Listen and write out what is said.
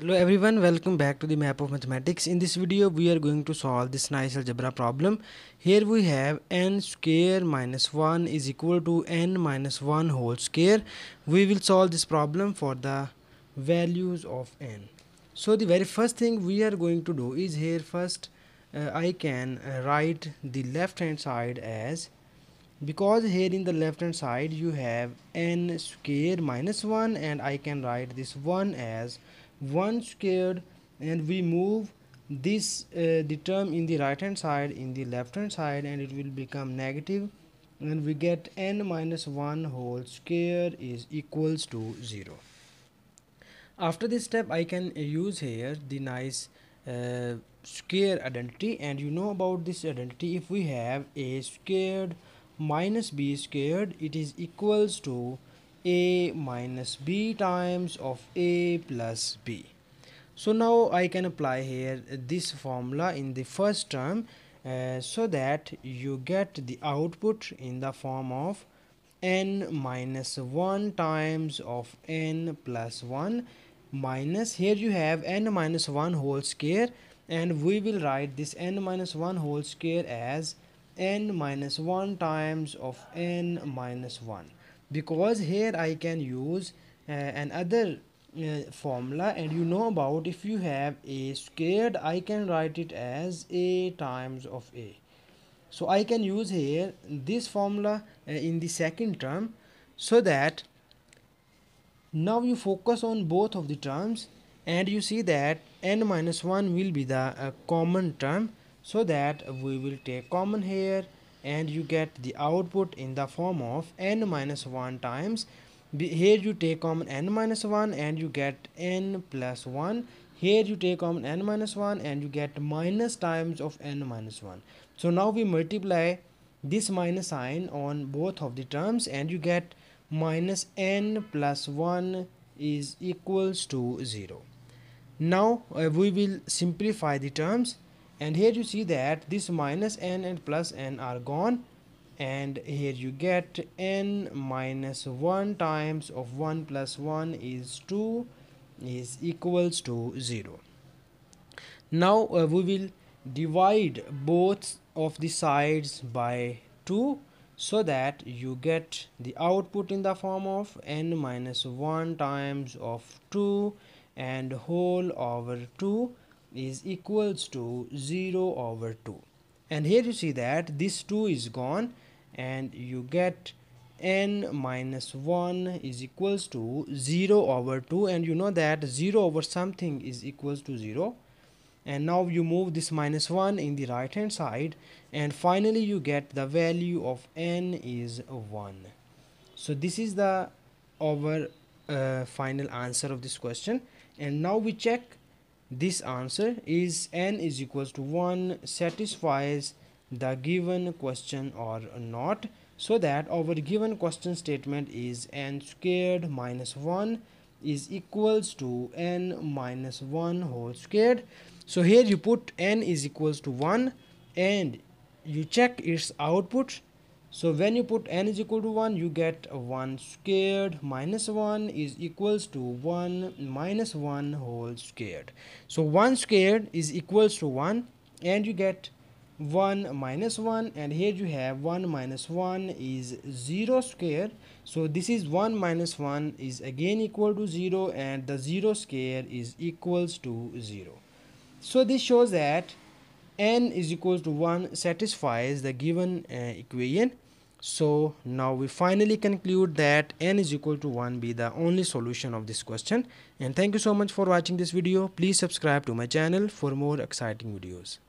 Hello everyone, welcome back to the map of mathematics. In this video, we are going to solve this nice algebra problem. Here we have n square minus 1 is equal to n minus 1 whole square. We will solve this problem for the values of n. So the very first thing we are going to do is here first uh, I can uh, write the left hand side as because here in the left hand side you have n square minus 1 and I can write this 1 as 1 squared and we move this uh, the term in the right hand side in the left hand side and it will become negative and we get n minus 1 whole square is equals to 0 after this step I can use here the nice uh, square identity and you know about this identity. If we have a squared minus b squared it is equals to a minus b times of a plus b. So now I can apply here this formula in the first term uh, so that you get the output in the form of n minus 1 times of n plus 1 minus here you have n minus 1 whole square and we will write this n minus 1 whole square as n minus 1 times of n minus 1 because here I can use uh, another uh, formula and you know about if you have a squared I can write it as a times of a. So I can use here this formula uh, in the second term so that now you focus on both of the terms and you see that n minus 1 will be the uh, common term so that we will take common here and you get the output in the form of n minus 1 times. Here you take common n minus 1 and you get n plus 1 here you take common n minus 1 and you get minus times of n minus 1 so now we multiply this minus sign on both of the terms and you get minus n plus 1 is equals to 0 now uh, we will simplify the terms and here you see that this minus n and plus n are gone. And here you get n minus 1 times of 1 plus 1 is 2 is equals to 0 now uh, we will divide both of the sides by 2 so that you get the output in the form of n minus 1 times of 2 and whole over 2 is equals to 0 over 2 and here you see that this 2 is gone and you get n minus 1 is equals to 0 over 2 and you know that 0 over something is equals to 0 and now you move this minus 1 in the right hand side. And finally you get the value of n is 1 so this is the our uh, final answer of this question. And now we check this answer is n is equals to 1 satisfies the given question or not so that our given question statement is n squared minus 1 is equals to n minus 1 whole squared. So here you put n is equals to 1 and you check its output so when you put n is equal to 1 you get 1 squared minus 1 is equals to 1 minus 1 whole squared. So 1 squared is equals to 1 and you get 1 minus 1 and here you have 1 minus 1 is 0 square so this is 1 minus 1 is again equal to 0 and the 0 square is equals to 0 so this shows that n is equals to 1 satisfies the given uh, equation so now we finally conclude that n is equal to 1 be the only solution of this question. And thank you so much for watching this video. Please subscribe to my channel for more exciting videos